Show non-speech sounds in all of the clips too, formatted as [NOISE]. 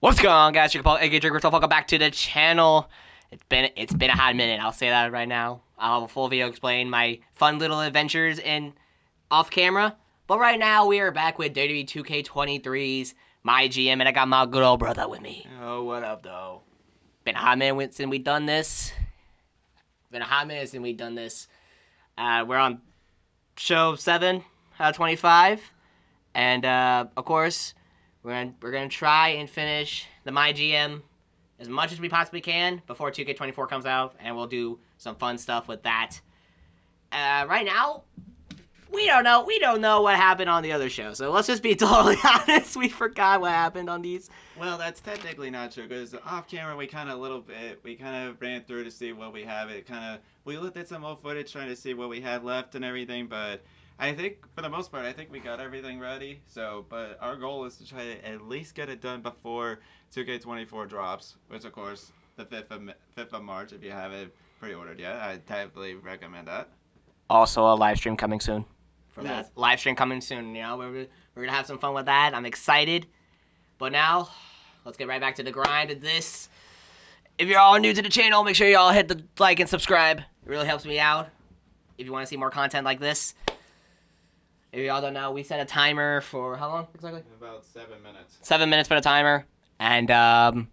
What's going on, guys? Jake Paul, aka Drake Welcome back to the channel. It's been it's been a hot minute. I'll say that right now. I'll have a full video explaining my fun little adventures in off camera. But right now we are back with WWE 2K23's my GM, and I got my good old brother with me. Oh, what up, though? Been a hot minute since we done this. Been a hot minute since we done this. Uh, we're on show seven out of 25, and uh, of course. We're gonna we're gonna try and finish the My GM as much as we possibly can before 2K24 comes out, and we'll do some fun stuff with that. Uh, right now, we don't know. We don't know what happened on the other show, so let's just be [LAUGHS] totally honest. We forgot what happened on these. Well, that's technically not true because off camera we kind of a little bit we kind of ran through to see what we have. It kind of we looked at some old footage trying to see what we had left and everything, but I think for the most part, I think we got everything ready. So, but our goal is to try to at least get it done before 2K24 drops, which of course the 5th of 5th of March. If you haven't pre-ordered yet, I definitely recommend that. Also, a live stream coming soon. For Yes. that live stream coming soon. You know, we're we're gonna have some fun with that. I'm excited. But now, let's get right back to the grind of this. If you're all new to the channel, make sure you all hit the like and subscribe. It really helps me out. If you want to see more content like this. If y'all don't know, we set a timer for how long exactly? About seven minutes. Seven minutes for the timer. And um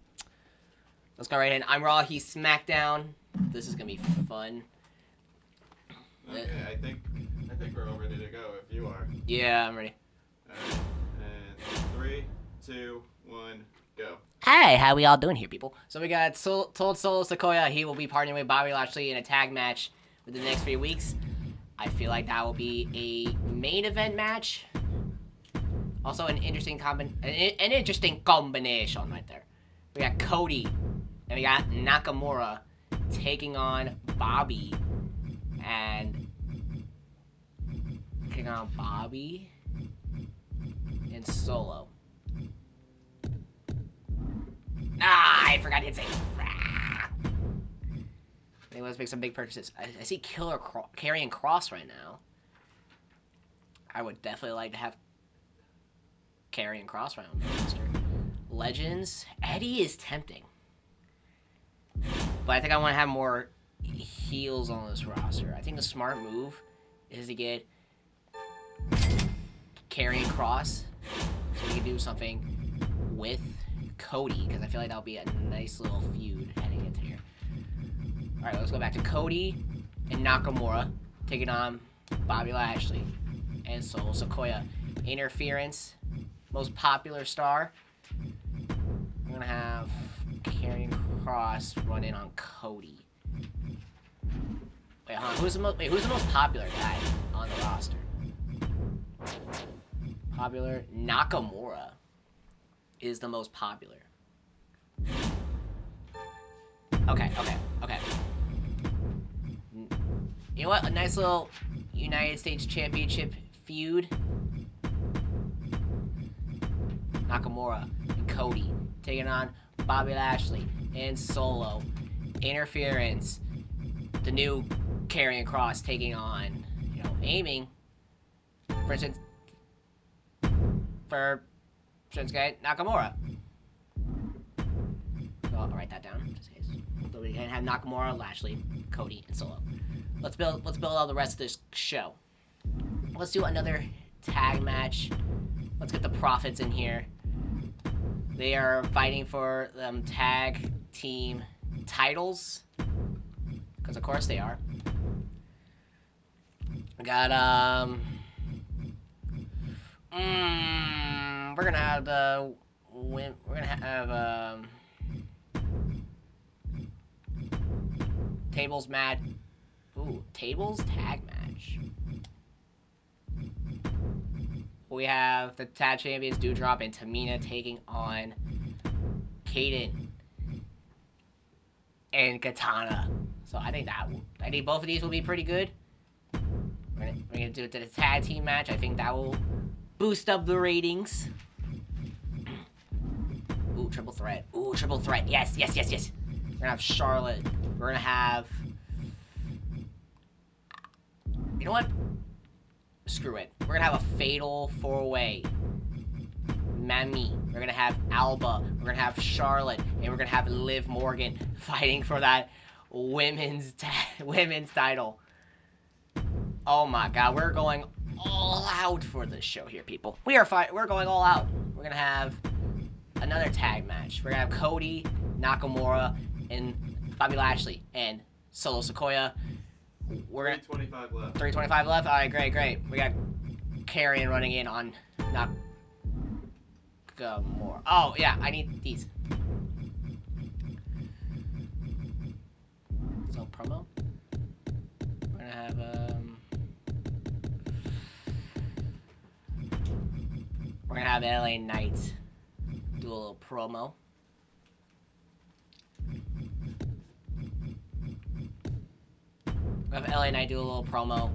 let's go right in. I'm Raw, he's SmackDown. This is gonna be fun. Okay, I think I think we're all ready to go. If you are. Yeah, I'm ready. Alright, and three, two, one, go. Hey, how we all doing here, people? So we got Sol- Told Solo Sikoa. He will be partnering with Bobby Lashley in a tag match within the next three weeks. I feel like that will be a main event match. Also, an interesting combin- an, interesting combination right there. We got Cody and we got Nakamura taking on Bobby and taking on Bobby and Solo. Ah, I forgot to hit save. Ah. Hey, let's make some big purchases. I, I see Killer Cro- Karrion Kross right now. I would definitely like to have Karrion Kross right on the roster. Legends. Eddie is tempting. But I think I want to have more heels on this roster. I think the smart move is to get Karrion Kross so we can do something with Cody because I feel like that'll be a nice little feud heading into here. All right, let's go back to Cody and Nakamura taking on Bobby Lashley and Solo Sikoa. Interference, most popular star. We're gonna have Karrion Kross run in on Cody. Wait, on. Who's the most? Wait, who's the most popular guy on the roster? Popular Nakamura is the most popular. Okay, okay, okay. You know what? A nice little United States Championship feud. Nakamura and Cody taking on Bobby Lashley and Solo. Interference. The new Karrion Kross taking on, you know, aiming. For instance, for Shinsuke Nakamura. I'll write that down So we can have Nakamura, Lashley, Cody, and Solo. Let's build let's build all the rest of this show. Let's do another tag match. Let's get the profits in here. They are fighting for um, tag team titles. Because of course they are. We got um Mm, we're gonna have the win. We're gonna have um tables match. Ooh, tables tag match. We have the tag champions Dewdrop and Tamina taking on Kayden and Katana. So I think that I think both of these will be pretty good. We're gonna, we're gonna do it to the tag team match. I think that will boost up the ratings. Ooh, triple threat. Ooh, triple threat. Yes, yes, yes, yes. We're gonna have Charlotte. We're gonna have. You know what? Screw it. We're gonna have a fatal four way Mami. We're gonna have Alba. We're gonna have Charlotte, and we're gonna have Liv Morgan [LAUGHS] fighting for that women's [LAUGHS] women's title. Oh my God, we're going all out for this show here, people. We are fight. We're going all out. We're gonna have another tag match. We're gonna have Cody, Nakamura, and Bobby Lashley and Solo Sikoa. We're gonna 325 left. 325 left. All right, great, great. We got Karrion running in on Nakamura. Oh yeah, I need these. So promo. We're gonna have um. We're gonna have LA Knight do a little promo. We're gonna have LA Knight do a little promo.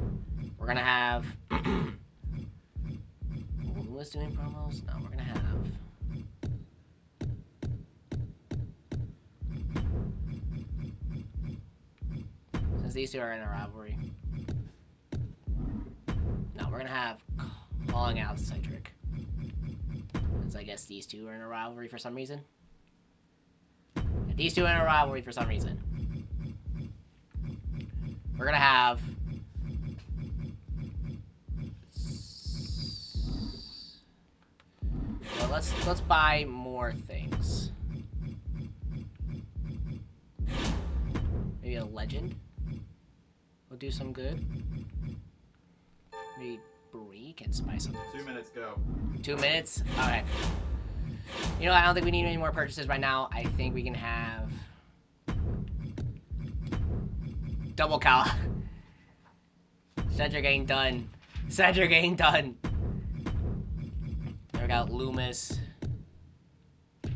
We're gonna have. Who was doing promos? No, we're gonna have. Since these two are in a rivalry. No, we're gonna have calling out Cedric. Since I guess these two are in a rivalry for some reason. These two are in a rivalry for some reason. We're gonna have. Well, let's let's buy more things. Maybe a legend will do some good. Maybe Brie can spice up. Two minutes go. Two minutes. Alright. You know, I don't think we need any more purchases right now. I think we can have double cow. Cedric ain't done. Cedric ain't done. We got Lumis. With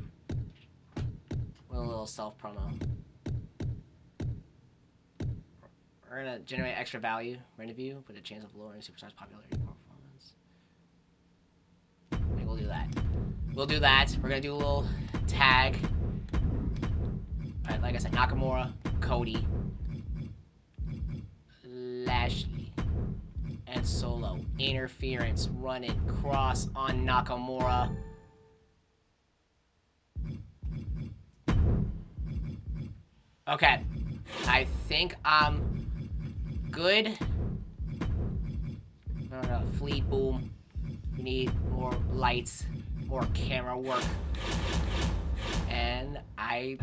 a little self promo. We're gonna generate extra value for interview with a chance of lowering superstar's popularity performance. We'll do that. We'll do that. We're gonna do a little tag. Alright, like I said, Nakamura, Cody, Lashley, and Solo. Interference, running, cross on Nakamura. Okay. I think I'm good. No, no, fleet boom. We need more lights, more camera work. And I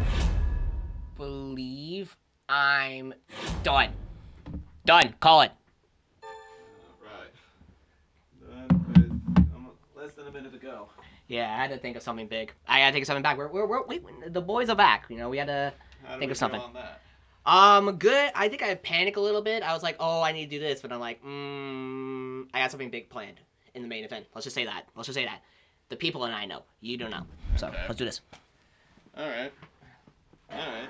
believe I'm done. Done. Call it. Right. Done less than a minute to go. Yeah, I had to think of something big. I had to think of something back. We're, we're, we're, we, the boys are back. You know, we had to. How Think of something. feel on that? Um, good. I think I panicked a little bit. I was like, oh, I need to do this, but I'm like, mm, I got something big planned in the main event. Let's just say that. Let's just say that. The people and I know. You don't know. So Okay. let's do this. All right. All right.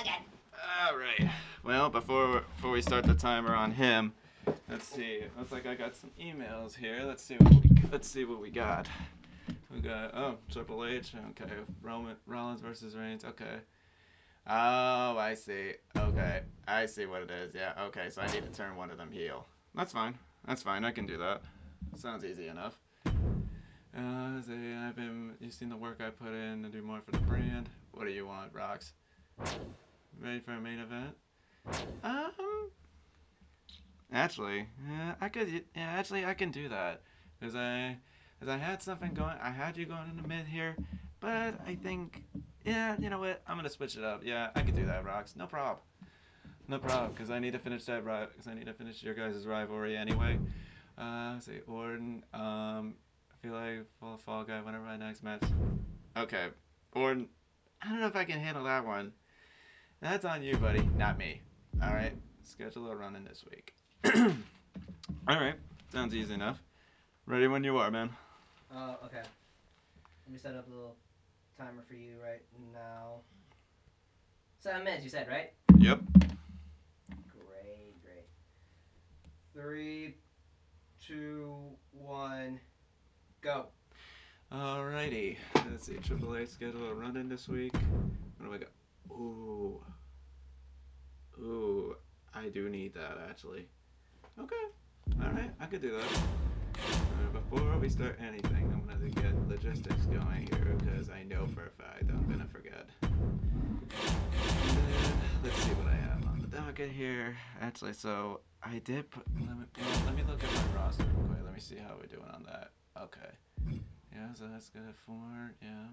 Again. All right. Well, before before we start the timer on him, let's see. Looks like I got some emails here. Let's see what we let's see what we got. We got oh Triple H. Okay. Roman Rollins versus Reigns. Okay. Oh, I see. Okay, I see what it is. Yeah. Okay, so I need to turn one of them heel. That's fine. That's fine. I can do that. Sounds easy enough. Uh, I've been. You've seen the work I put in to do more for the brand. What do you want, Rox? Ready for a main event? Um, actually, yeah, I could. Yeah, actually, I can do that because I, because I had something going. I had you going in the mid here, but I think, yeah, you know what? I'm gonna switch it up. Yeah, I could do that, Rox. No problem. No problem, because I need to finish that. Because I need to finish your guys' rivalry anyway. Uh, say Orton. Um, I feel like fall fall guy. Whenever my next match. Okay, Orton. I don't know if I can handle that one. That's on you, buddy, not me. All right, schedule a run in this week. [CLEARS THROAT] All right, sounds easy enough. Ready when you are, man. Oh, okay. Let me set up a little timer for you right now. Seven minutes, you said, right? Yep. Great, great. Three, two, one, go. Alrighty. Let's see. Triple H schedule a run in this week. What do I got? Ooh. Ooh. I do need that actually. Okay. Alright, I could do that. Alright, before we start anything, I'm gonna get logistics going here because I know for a fact I'm gonna forget. And let's see what I have on the docket here. Actually, so I did put. Let me, let me look at my roster real quick. Let me see how we're doing on that. Okay. Yeah, so that's good. Four. Yeah.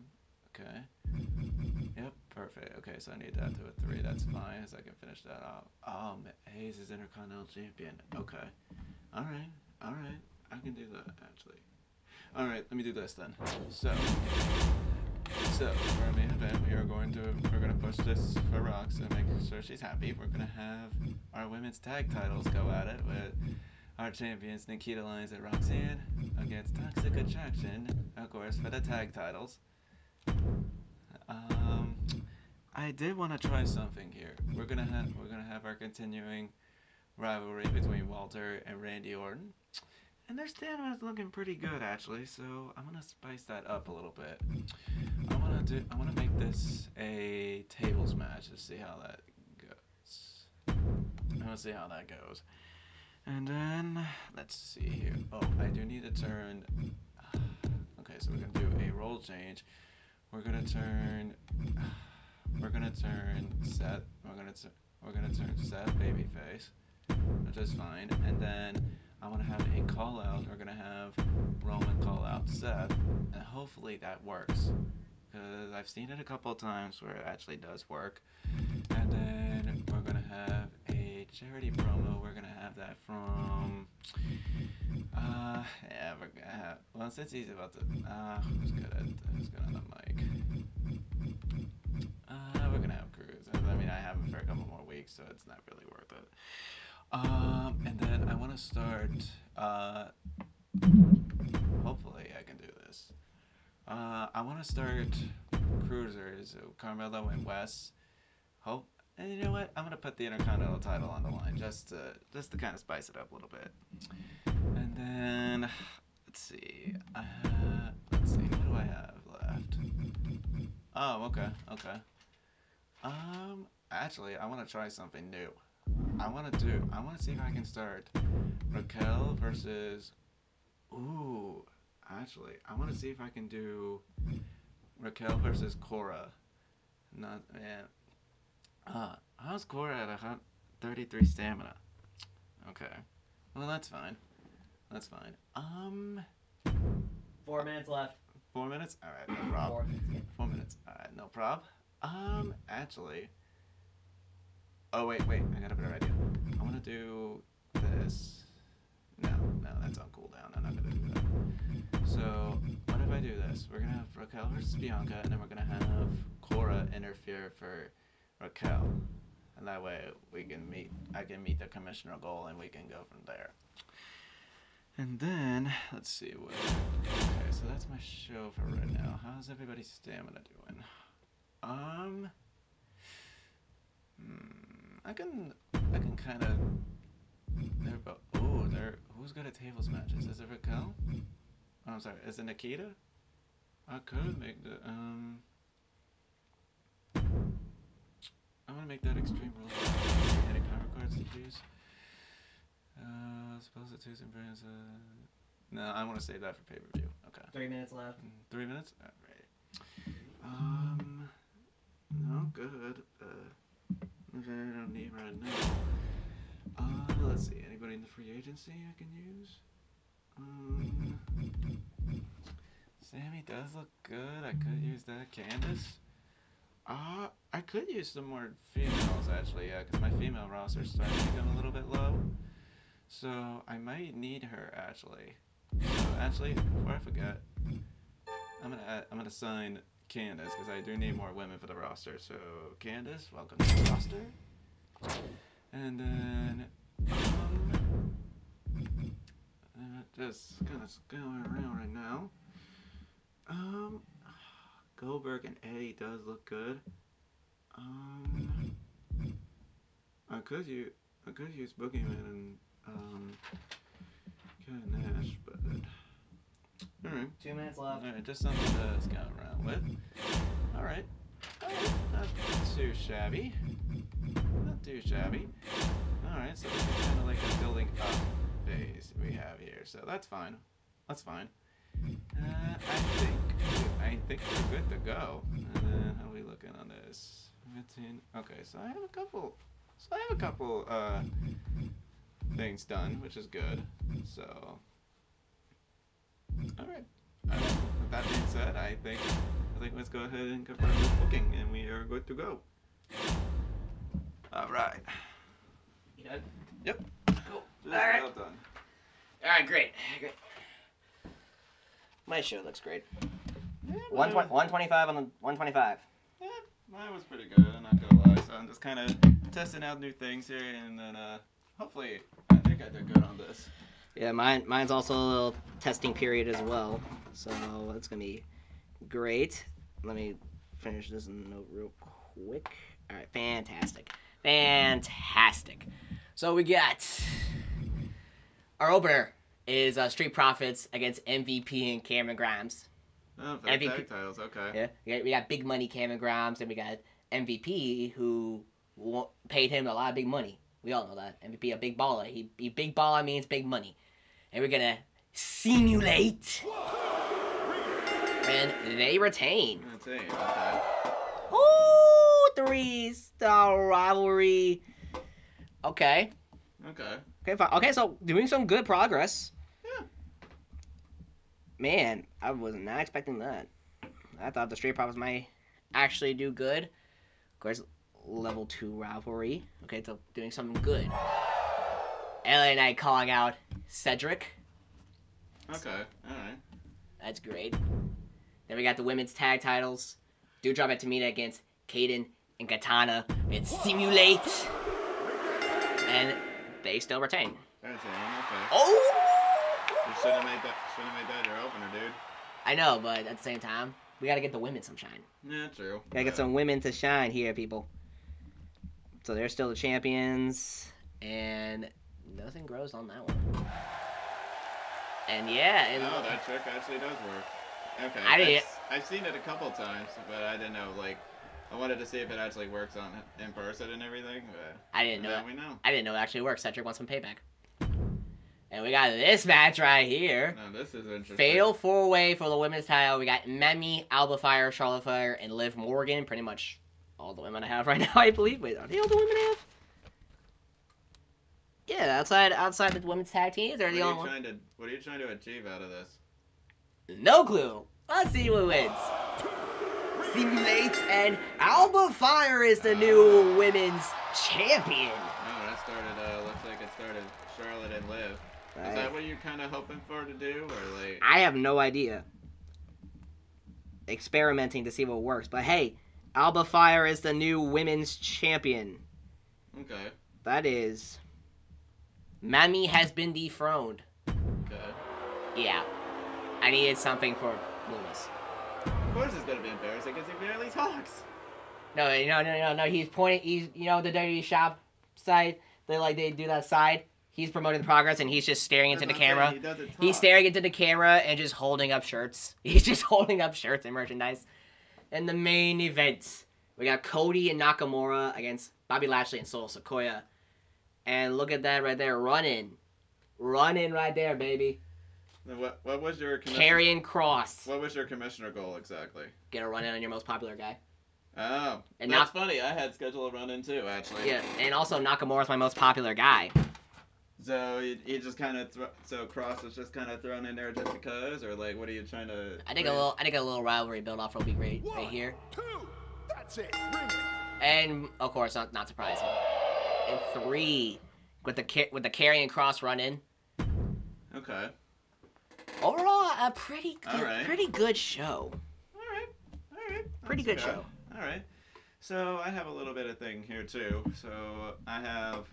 Okay. Yep, perfect. Okay, so I need that to a three. That's [LAUGHS] fine, as I can finish that off. Oh, Hayes is Intercontinental Champion. Okay. All right. All right. I can do that actually. All right. Let me do this then. So. So for our main event, we are going to we're gonna push this for Rox and make sure she's happy. We're gonna have our women's tag titles go at it with our champions Nikita Lyons and Roxanne against Toxic Attraction, of course, for the tag titles. Um, I did want to try something here. We're gonna have we're gonna have our continuing rivalry between Walter and Randy Orton. And their stamina is looking pretty good actually, so I'm gonna spice that up a little bit. I wanna do I wanna make this a tables match to see how that goes. Wanna see how that goes. And then let's see here. Oh, I do need to turn [SIGHS] Okay, so we're gonna do a role change. We're gonna turn we're gonna turn Seth we're gonna turn we're gonna turn Seth babyface, which is fine, and then I want to have a call out. We're gonna have Roman call out Seth, and hopefully that works. Because I've seen it a couple of times where it actually does work. And then we're gonna have charity promo. We're gonna have that from. Uh, yeah, we're gonna have. Well, since he's about to. Uh, who's good at? Who's good on the mic? Uh, we're gonna have Cruz. I mean, I have him for a couple more weeks, so it's not really worth it. Um, and then I want to start. Uh, hopefully, I can do this. Uh, I want to start cruisers, Carmelo and Wes. Hope, and you know what? I'm gonna put the Intercontinental title on the line just to just to kind of spice it up a little bit. And then let's see. Uh, let's see. What do I have left? Oh, okay, okay. Um, actually, I want to try something new. I want to do. I want to see if I can start Raquel versus. Ooh, actually, I want to see if I can do Raquel versus Cora. Not man. How's Cora at a hun- 33 stamina? Okay, well that's fine. That's fine. Um, Four minutes left. four minutes. All right, no problem. Four minutes. Four minutes. All right, no prob. Um, actually. Oh wait, wait. I got a better idea. I want to do this. No, no, that's on cooldown. I'm not gonna do that. So what if I do this? We're gonna have Raquel versus Bianca, and then we're gonna have Cora interfere for Raquel, and that way we can meet. I can meet the commissioner goal, and we can go from there. And then let's see what. Okay, so that's my show for right now. How's everybody's stamina doing? Um. Hmm, I can. I can kind of. They're both. Oh, they're. Who's good at tables matches? Is it Raquel? Oh, I'm sorry. Is it Nikita? I could make the. Um. I'm gonna make that extreme rule. Any power cards to use? Uh, suppose it and brands. Uh, no, I want to save that for pay per view. Okay. Three minutes left. Mm, Three minutes? Alright. Um, no good. Uh, I don't need right now. Uh, let's see. Anybody in the free agency I can use? Um, Sammy does look good. I could use that. Candace? Uh, I could use some more females actually, yeah, because my female roster starting to become a little bit low. So I might need her actually. So actually, before I forget, I'm gonna add, I'm gonna sign Candace because I do need more women for the roster. So Candace, welcome to the roster. And then um, uh, just kind of going around right now. Um, Goldberg and Eddie does look good. Um, I could use I could use Boogeyman and um, Kevin Nash, but all right. Two minutes left. Alright, just something to scout around with. Alright. Alright, not too shabby. Not too shabby. Alright, so this is kind of like a building up phase we have here, so that's fine. that's fine. Uh, I think I think we're good to go. And then how are we looking on this? 15. Okay, so I have a couple. So I have a couple uh, things done, which is good. So, all right. Uh, with that being said, I think I think let's go ahead and confirm this booking, and we are good to go. All right. You done? Yep. Cool. Just All right. about done. All right, great, great. My show looks great. Yeah, One mine twenty, was- one twenty-five on the one twenty-five. Yeah, mine was pretty good. I'm not gonna lie. So I'm just kind of testing out new things here, and then uh, hopefully, I think I did good on this. Yeah, mine mine's also a little testing period as well, so it's gonna be great. Let me finish this note real quick. All right, fantastic, fantastic. So we got our opener is uh, Street Profits against MVP and Cameron Grimes. Oh, MVP. titles, okay. Yeah, we got, we got big money Cameron Grimes, and we got MVP who paid him a lot of big money. We all know that MVP a big baller. He, he big baller means big money, and we're gonna simulate, and they retain. That's it. Okay. Ooh, three star rivalry. Okay, Okay. okay, fine. Okay, so doing some good progress. Man, I was not expecting that. I thought the Street Profits might actually do good. Of course, level two rivalry. Okay, so doing something good. LA Knight calling out Cedric. Okay. All right. That's great. Then we got the women's tag titles. Dewdrop and Tamina against Kayden and Katana. And Simulate. And they still retain. Okay. Oh! Should have made that. Should have made that your opener, dude. I know, but at the same time, we gotta get the women some shine. Yeah, true. Gotta get some women to shine here, people. So they're still the champions, and nothing grows on that one. And yeah, and No, that trick actually does work. Okay. I didn't- I've, seen it a couple times, but I didn't know. Like, I wanted to see if it actually works on in person and everything. But I didn't know. now That, we know. I didn't know it actually works. Cedric wants some payback. And we got this match right here. No, this is interesting. Fatal four way for the women's title. We got Mami, Alba Fyre, Charlotte Flair, and Liv Morgan. Pretty much all the women I have right [LAUGHS] now, I believe. Wait, are they all the women I have? Yeah, outside outside the women's tag teams, they're What the only one. to, what are you trying to achieve out of this? No clue. Let's see who wins. Simulate and Alba Fyre is the new women's champion. No, that started. Uh, looks like it started Charlotte and Is that what you're kind of hoping for to do, or like? I have no idea. Experimenting to see what works, but hey, Alba Fyre is the new women's champion. Okay. That is. Mami has been dethroned. Okay. Yeah. I needed something for Lumis. Of course, it's gonna be embarrassing because he barely talks. No, no, no, no, no. He's pointing. He's you know the WWE shop side. They like they do that side. He's promoting the progress, and he's just staring into That's the camera. He. He's staring into the camera and just holding up shirts. [LAUGHS] He's just holding up shirts and merchandise. In the main event, we got Cody and Nakamura against Bobby Lashley and Solo Sikoa. And look at that right there, running, running right there, baby. What What was your? Karrion Kross. What was your commissioner goal exactly? Get a run in on your most popular guy. Oh, And that's funny. I had scheduled a run in too, actually. Yeah, and also Nakamura's my most popular guy. So you, you just kind of thro- so Kross was just kind of thrown in there just because, or like, what are you trying to? I think a what are you- little, I think a little rivalry build off will be great right here. Two. That's it. Bring it. And of course, not not surprising. And three with the ca- with the Karrion Kross run in. Okay. Overall, a pretty good, Alright. pretty good show. All right. All right. Pretty That's good okay. show. All right. So I have a little bit of thing here too. So I have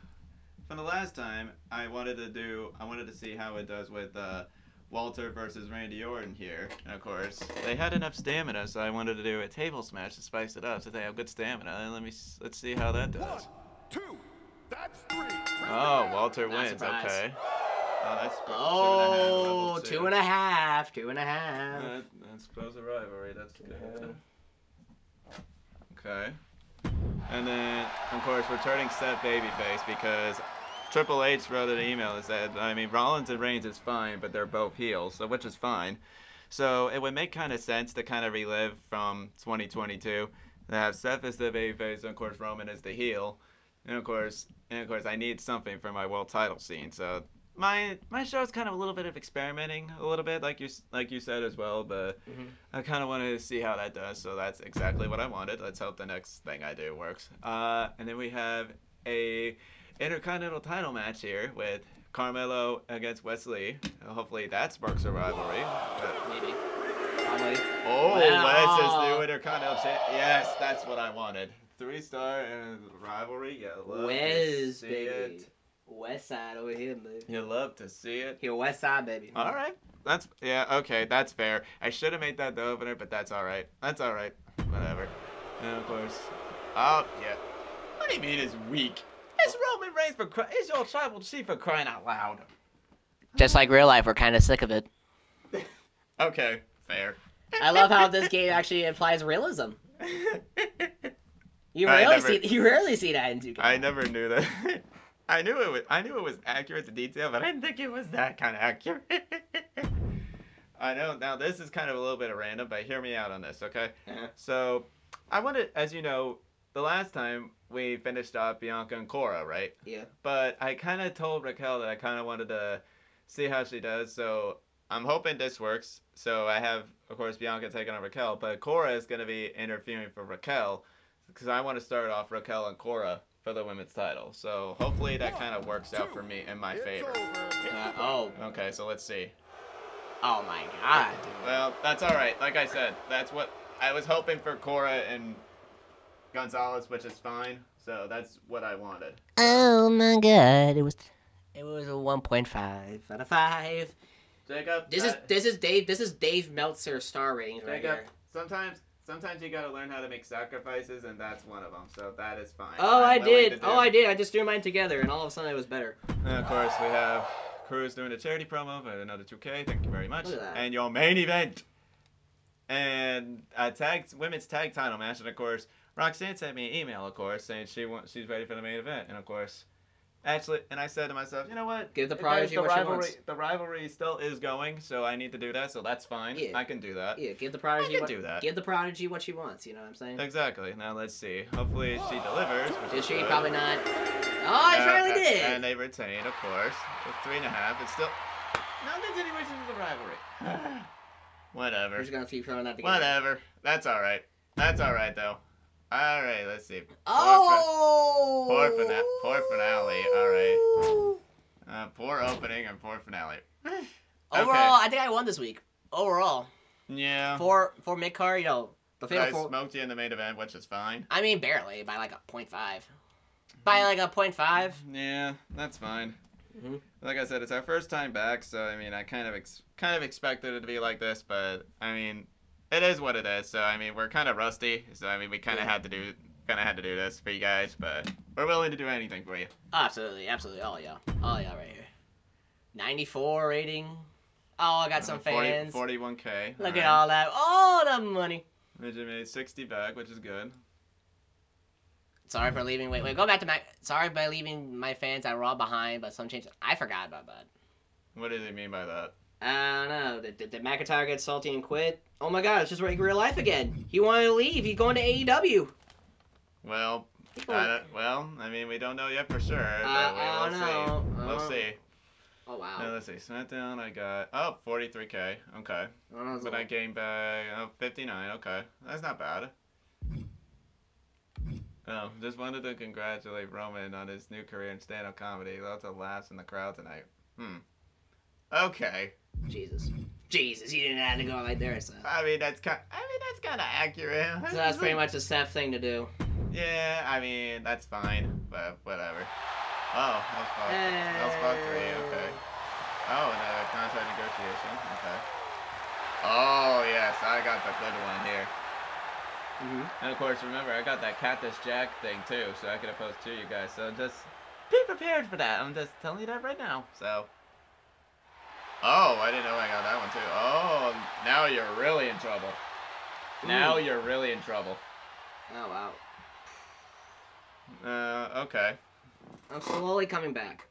from the last time I wanted to do I wanted to see how it does with uh, Walter versus Randy Orton here. And of course they had enough stamina, so I wanted to do a table smash to spice it up. So they have good stamina. And let me, let's see how that does. One, does. two. That's three. Bring Oh. Walter Not wins. surprised. Okay. Oh, that's Oh, two and a half, two and a half. Uh, that's close a rivalry. That's good. Okay. And then, of course, returning Seth Babyface because Triple H wrote an email that said, I mean, Rollins and Reigns is fine, but they're both heels, so which is fine. So it would make kind of sense to kind of relive from 2022 to have Seth as the babyface, and of course Roman as the heel, and of course, and of course, I need something for my world title scene. So my my show is kind of a little bit of experimenting, a little bit like you like you said as well, but Mhm. I kind of wanted to see how that does. So that's exactly what I wanted. Let's hope the next thing I do works. Uh, and then we have a intercontinental title match here with Carmelo against Wes Lee. Hopefully that sparks a rivalry. But- Maybe. Probably. oh, Wow. Wes is new intercontinental champ. Yes, that's what I wanted. Three star and rivalry. You love to Wes, baby. it. West side over here, baby. You love to see it. Here, west side, baby. All right. That's yeah. Okay, that's fair. I should have made that the opener, but that's all right. That's all right. Whatever. And of course, oh yeah. What do you mean it's weak? It's Roman Reigns for cry- It's your tribal chief for crying out loud. Just like real life, we're kind of sick of it. [LAUGHS] Okay, fair. I love how this game actually implies realism. You [LAUGHS] I rarely never- see you rarely see that in 2K. I never knew that. [LAUGHS] I knew it was. I knew it was accurate to detail, but I didn't think it was that kind of accurate. I know. Now this is kind of a little bit of random, but hear me out on this, okay? Uh-huh. So, I wanted, as you know, the last time we finished off Bianca and Cora, right? Yeah. But I kind of told Raquel that I kind of wanted to see how she does. So I'm hoping this works. So I have, of course, Bianca taking on Raquel, but Cora is going to be interviewing for Raquel because I want to start off Raquel and Cora for the women's title. So hopefully that kind of works out for me in my It's favor. Uh, oh. Okay, so let's see. Oh my god. Well, that's all right. Like I said, that's what I was hoping for Cora and Gonzalez, which is fine. So that's what I wanted. Oh my god. It was it was a 1.5 out of 5. Jacob, This is that- this is Dave this is Dave Meltzer star ratings right Jacob, here. sometimes sometimes you gotta learn how to make sacrifices, and that's one of them. So that is fine. Oh, I'm I did. do- Oh, I did. I just threw mine together and all of a sudden it was better. And of course, we have Cruz doing a charity promo for another 2K. Thank you very much. Look at that. And your main event, and a tag women's tag title match, and of course, Roxanne sent me an email, of course, saying she wants she's ready for the main event, and of course. Actually, and I said to myself, you know what? Give the Prodigy the what she rivalry, wants. The rivalry still is going, so I need to do that. So that's fine. Yeah. I can do that. Yeah, give the prodigy I can what, do that. Give the prodigy what she wants, you know what I'm saying? Exactly. Now let's see. Hopefully she delivers. which Did is she? good. Probably not. Oh, it Uh, finally did. And they retain, of course. With three and a half. It's still no continuation of the rivalry. [SIGHS] Whatever. We're just gonna keep throwing that together. Whatever. That's all right. That's all right though. All right. Let's see. Oh! Poor fina- poor finale, All right. Uh, poor opening and poor finale. [SIGHS] Overall, I think I won this week. Overall, Yeah. for for mid card, you know, the I four. smoked you in the main event, which is fine. I mean, barely by like a point five. By like a point five. Yeah, that's fine. Mhm. Like I said, it's our first time back, so I mean, I kind of ex- kind of expected it to be like this, but I mean, it is what it is. So I mean, we're kind of rusty, so I mean, we kind of Yeah. had to do kind of had to do this for you guys, but we're willing to do anything for you. Absolutely, absolutely. Oh yeah, oh yeah, right here. Ninety four rating. Oh, I got some Uh, 40 fans. 41k. Look alright. at all that. All the money. Midget made 60 back, which is good. Sorry for leaving. Wait, wait. Go back to my. Sorry by leaving my fans at Raw behind, but some changes. I forgot about that. What does he mean by that? I don't know. Did, did, did McIntyre get salty and quit? Oh my god, it's just like real life again. He wanted to leave. He's going to AEW. Well, I well, I mean, we don't know yet for sure. Uh, but we, I we'll don't see. know. We'll Uh, see. Oh wow. Now, let's see. SmackDown, I got oh 43k. Okay. Oh, was But I gained back oh, 59. Okay, that's not bad. Oh, just wanted to congratulate Roman on his new career in stand-up comedy. Lots of laughs in the crowd tonight. Hmm. Okay. Jesus. Jesus, you didn't have to go like there, so. I mean that's kind. I mean that's kind of accurate. So that's pretty much a Seth thing to do. Yeah, I mean that's fine, but whatever. Oh, that was spot. Hey. That spot three. Okay. Oh, and a contract negotiation. Okay. Oh yes, I got the good one here. Mm-hmm. And of course, remember, I got that Cactus Jack thing too, so I could oppose to you guys. So just be prepared for that. I'm just telling you that right now. So. Oh, I didn't know I got that one too. Oh, now you're really in trouble. Now Ooh. you're really in trouble. Oh wow. Uh, okay. I'm slowly coming back.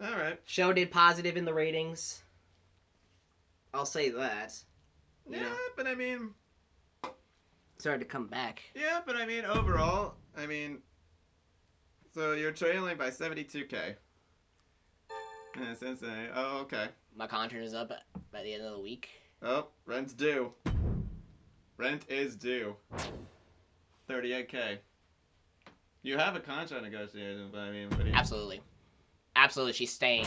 All right. Show did positive in the ratings. I'll say that. Yeah, know. but I mean, Started to come back. yeah, but I mean, overall, I mean, so you're trailing by 72k. [LAUGHS] Yeah, Cincinnati. Oh, okay. My contract is up by the end of the week. Oh, rent's due. Rent is due. 38k. You have a contract negotiation, but I mean, what do you... Absolutely. Absolutely. She's staying.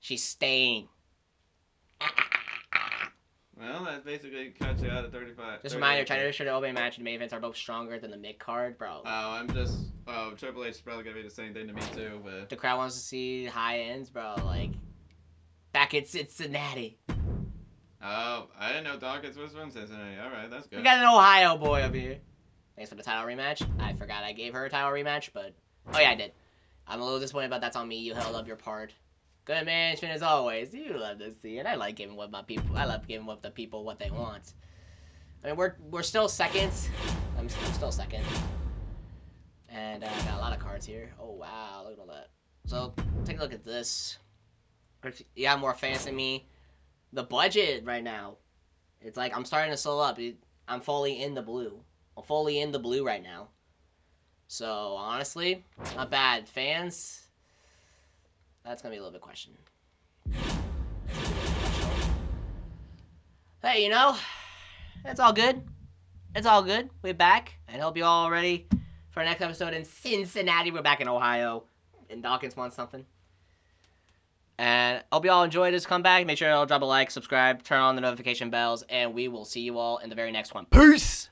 She's staying. Well, that basically cuts you out at 35. Just a reminder, 38K. China Show, the opening match, and the main events are both stronger than the mid card, bro. Oh, I'm just. Oh, Triple H is probably gonna be the same thing to me too, but. the crowd wants to see high ends, bro. Like, back in Cincinnati. Oh, I didn't know Dawkins was from Cincinnati. All right, that's good. We got an Ohio boy up here. Thanks for the title rematch. I forgot I gave her a title rematch, but oh yeah, I did. I'm a little disappointed, but that's on me. You held up your part. Good management as always. You love to see it. I like giving what my people. I love giving what the people what they want. I mean, we're we're still second. I'm, still second. And uh, I got a lot of cards here. Oh wow, look at all that. So take a look at this. You have more fans than me. The budget right now, it's like I'm starting to slow up. I'm fully in the blue. I'm fully in the blue right now. So honestly, not bad. Fans, that's gonna be a little bit question. Hey, you know, it's all good. It's all good. We're back, and hope you all ready for our next episode in Cincinnati. We're back in Ohio, and Dawkins wants something. And hope you all enjoyed this comeback. Make sure to drop a like, subscribe, turn on the notification bells, and we will see you all in the very next one. Peace.